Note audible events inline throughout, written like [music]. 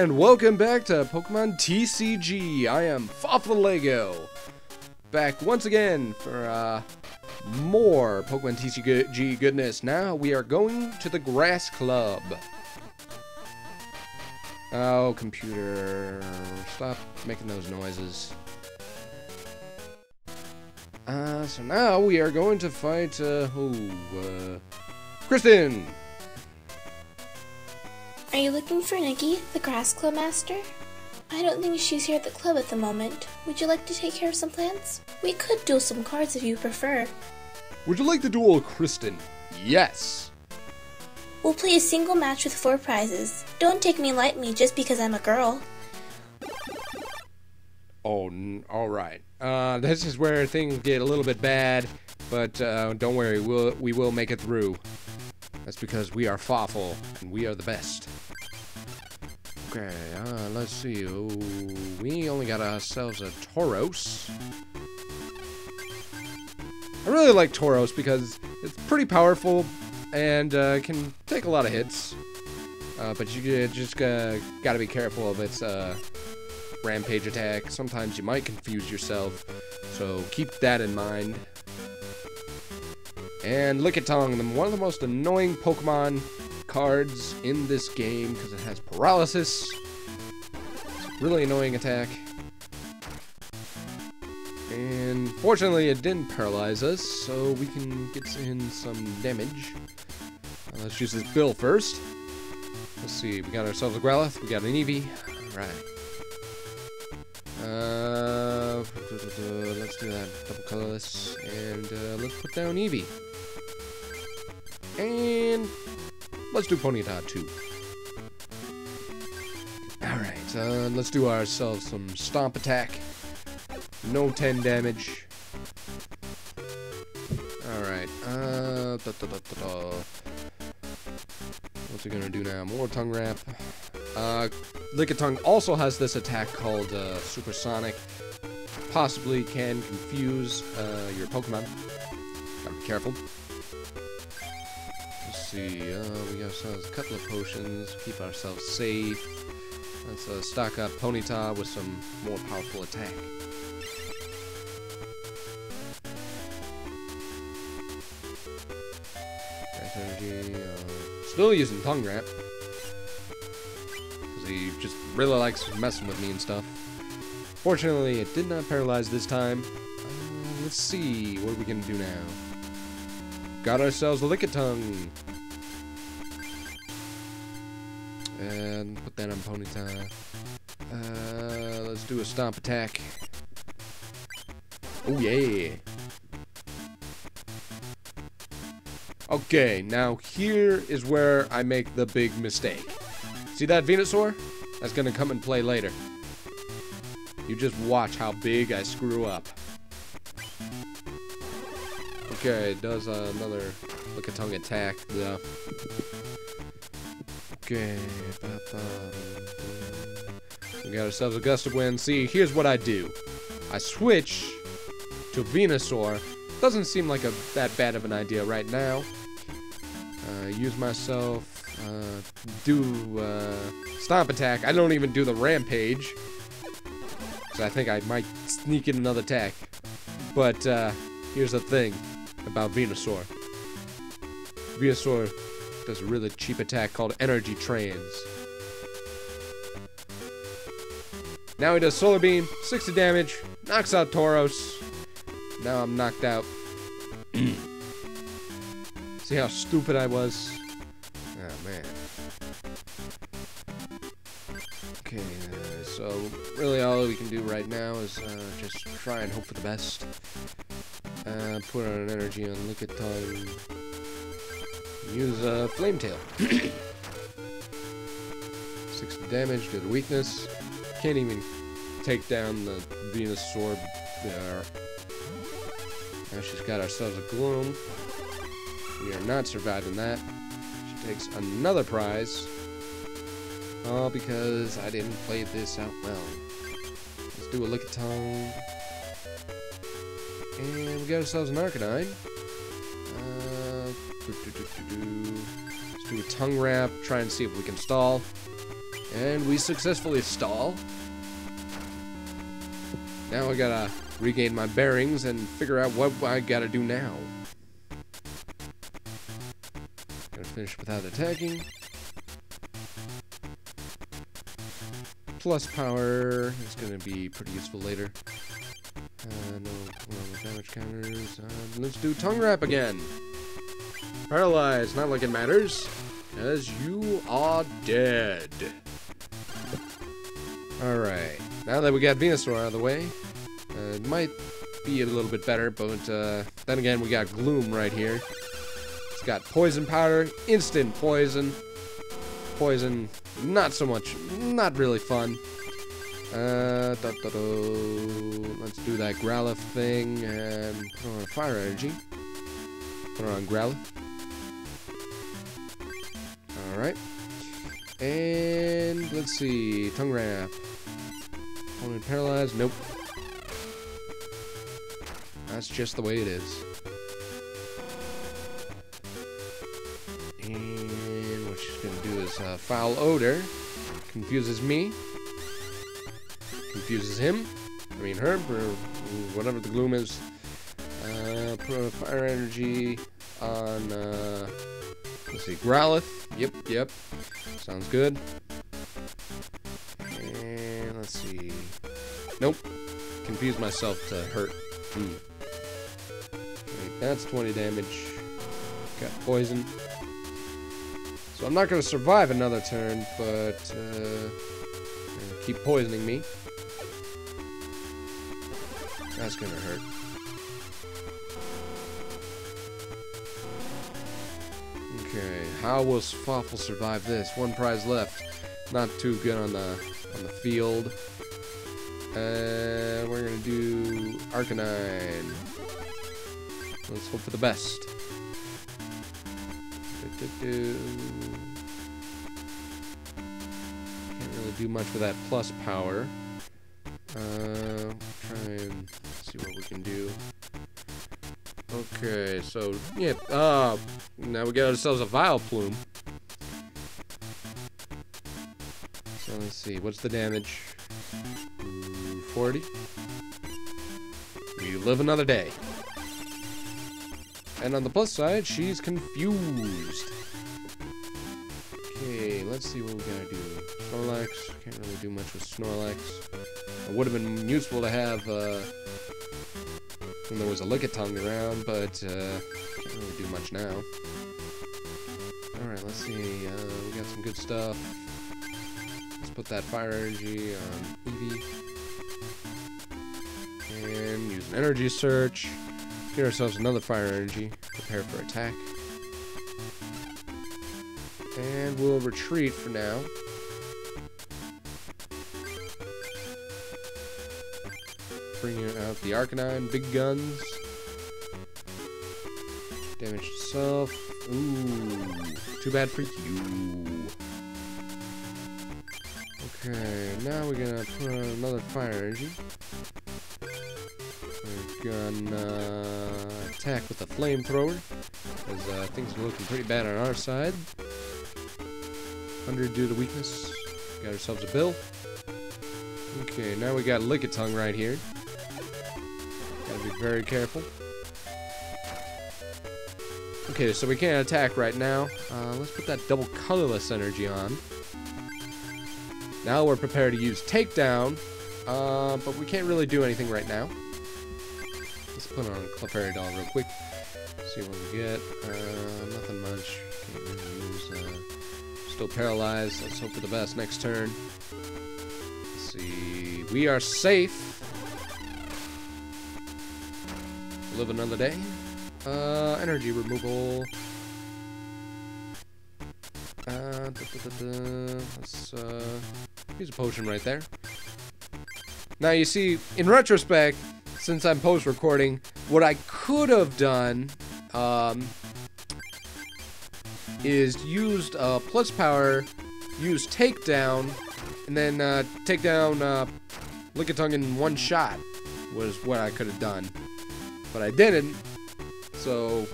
And welcome back to Pokemon TCG. I am Fawful Lego. Back once again for uh, more Pokemon TCG goodness. Now we are going to the Grass Club. Oh, computer. Stop making those noises. Uh, so now we are going to fight, uh, who, uh, Kristin! Are you looking for Nikki, the Grass Club Master? I don't think she's here at the club at the moment. Would you like to take care of some plants? We could duel some cards if you prefer. Would you like to duel Kristin? Yes! We'll play a single match with four prizes. Don't take me lightly just because I'm a girl. Oh, alright. Uh, this is where things get a little bit bad, but uh, don't worry, we'll, we will make it through. That's because we are Fawful, and we are the best. Okay, uh, let's see. We only got ourselves a Tauros. I really like Tauros because it's pretty powerful and uh, can take a lot of hits. Uh, but you just uh, gotta be careful of its uh, rampage attack. Sometimes you might confuse yourself, so keep that in mind. And Lickitung, one of the most annoying Pokemon cards in this game because it has paralysis. Really annoying attack. And fortunately it didn't paralyze us, so we can get in some damage. Uh, let's use this bill first. Let's see, we got ourselves a Growlithe, we got an Eevee. Alright. Uh, let's do that. Double colorless. And uh, let's put down Eevee. And let's do Ponyta too. Alright, uh, let's do ourselves some Stomp Attack. No 10 damage. Alright, uh, da, da, da, What's it gonna do now? More Tongue Wrap. Uh, Lickitung also has this attack called uh, Supersonic. Possibly can confuse uh, your Pokemon. Gotta be careful. See, uh, we got ourselves a couple of potions, to keep ourselves safe. Let's uh, stock up Ponyta with some more powerful attack. Energy, uh, still using Tongue Wrap Because he just really likes messing with me and stuff. Fortunately, it did not paralyze this time. Uh, let's see, what we gonna do now? Got ourselves a Lickitung. And put that on Ponyta. Uh, let's do a Stomp Attack. Oh yeah! Okay, now here is where I make the big mistake. See that Venusaur? That's gonna come and play later. You just watch how big I screw up. Okay, it does uh, another Lickitung attack though. Okay. We got ourselves a gust of wind. See, here's what I do. I switch to Venusaur. Doesn't seem like a that bad of an idea right now. Uh, use myself uh, do uh, Stomp Attack. I don't even do the Rampage. So I think I might sneak in another attack. But uh, here's the thing about Venusaur. Venusaur a really cheap attack called Energy Trans. Now he does Solar Beam, 60 damage, knocks out Tauros. Now I'm knocked out. [clears throat] See how stupid I was? Oh, man. Okay, uh, so really all we can do right now is uh, just try and hope for the best. Uh, put on an energy on Lickitung. Use uh, Flame Tail. [clears throat] 60 damage, good weakness. Can't even take down the Venus Venusaur there. Now she's got ourselves a Gloom. We are not surviving that She takes another prize. All because I didn't play this out well. Let's do a Lickitung. And we got ourselves an Arcanine. Let's do a Tongue Wrap, try and see if we can stall. And we successfully stall. Now I gotta regain my bearings and figure out what I gotta do now. Gotta finish without attacking. Plus power is gonna be pretty useful later. Uh, no, no damage counters. Uh, let's do tongue wrap again. Paralyzed, not like it matters, as you are dead. Alright, now that we got Venusaur out of the way, uh, it might be a little bit better, but uh, then again, we got Gloom right here. It's got Poison Powder, instant poison. Poison, not so much, not really fun. Uh, da, da, da. Let's do that Growlithe thing and put on Fire Energy. Put on Growlithe. And let's see. Tongue Wrap. Opponent paralyzed? Nope. That's just the way it is. And what she's gonna do is uh, Foul Odor. Confuses me confuses him. I mean her, or whatever the gloom is. Uh, fire energy on, uh, let's see, Growlithe. Yep, yep. Sounds good. And let's see. Nope. Confused myself to hurt. Hmm. Wait, that's 20 damage. Got poison. So I'm not going to survive another turn, but uh, keep poisoning me. That's gonna hurt. Okay, how will Fawful survive this? One prize left. Not too good on the on the field. Uh, we're gonna do Arcanine. Let's hope for the best. Do, do, do. Can't really do much with that plus power. Uh, try and see what we can do. Okay, so, yeah, uh, now we got ourselves a Vileplume. So let's see, what's the damage? 40? You live another day. And on the plus side, she's confused. Okay, let's see what we gotta do. Snorlax, can't really do much with Snorlax. It would have been useful to have uh, when there was a Lickitung around, but uh, can't really do much now. Alright, let's see. Uh, we got some good stuff. Let's put that fire energy on Eevee. And use an energy search. Get ourselves another fire energy. Prepare for attack. And we'll retreat for now. bringing out the Arcanine, big guns. Damage to self. Ooh, too bad for you. Okay, now we're gonna put on another fire energy. We're gonna attack with the flamethrower, because uh, things are looking pretty bad on our side. 100 due to weakness. Got ourselves a bill. Okay, now we got Lickitung right here. Gotta be very careful. Okay, so we can't attack right now. Uh, let's put that double colorless energy on. Now we're prepared to use takedown, uh, but we can't really do anything right now. Let's put on Clefairy Doll real quick. See what we get. Uh, nothing much. Can't really use. Uh, still paralyzed. Let's hope for the best next turn. Let's see. We are safe. live another day. Uh, energy removal. Uh, da, da, da, Let's uh, use a potion right there. Now you see, in retrospect, since I'm post-recording, what I could have done um, is used uh, plus power, use takedown, and then uh, take uh, Lickitung in one shot was what I could have done. But I didn't, so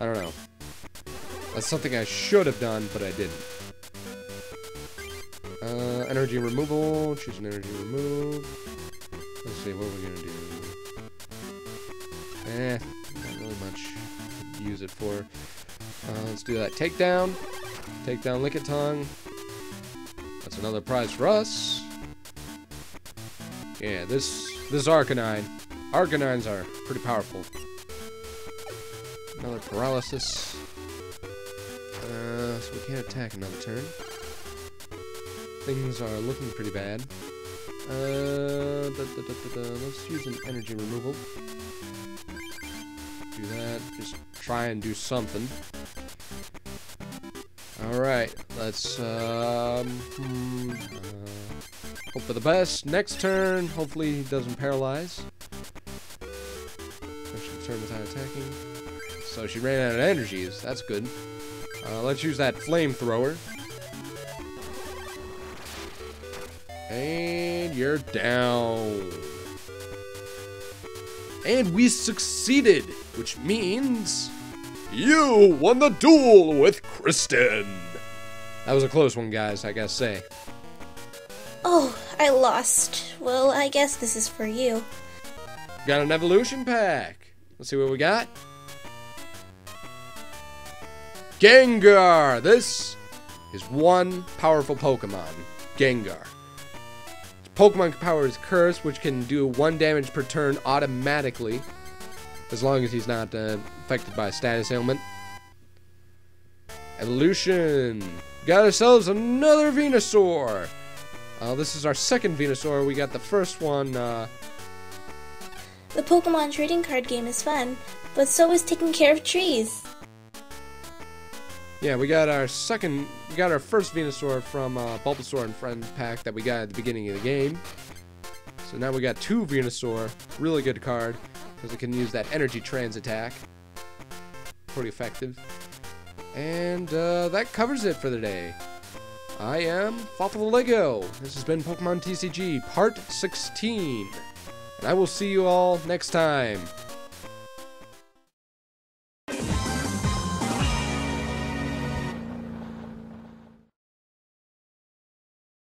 I don't know. That's something I should have done, but I didn't. Uh, energy removal. Choose an energy remove. Let's see, what we're gonna do. Eh, not really much to use it for. Uh, let's do that. Takedown. Takedown Lickitung. That's another prize for us. Yeah, this this Arcanine. Arcanines are pretty powerful. Another paralysis. Uh, so we can't attack another turn. Things are looking pretty bad. Uh, da, da, da, let's use an energy removal. Do that. Just try and do something. Alright, let's um, hmm, uh, hope for the best. Next turn, hopefully he doesn't paralyze. Actually, turn without attacking. So she ran out of energies. That's good. Uh, let's use that flamethrower. And you're down. And we succeeded, which means you won the duel with Kristin. That was a close one, guys, I gotta say. Oh, I lost. Well, I guess this is for you. Got an evolution pack. Let's see what we got. Gengar! This is one powerful Pokemon. Gengar. Pokemon power is Curse, which can do one damage per turn automatically, as long as he's not uh, affected by a status ailment. Evolution. Got ourselves another Venusaur. Uh, this is our second Venusaur. We got the first one. Uh, the Pokemon trading card game is fun, but so is taking care of trees. Yeah, we got our second, we got our first Venusaur from uh, Bulbasaur and Friend pack that we got at the beginning of the game. So now we got two Venusaur, really good card, because it can use that Energy Trans attack. Pretty effective. And uh, that covers it for the day. I am Fawful Lego. This has been Pokemon TCG Part 16. And I will see you all next time.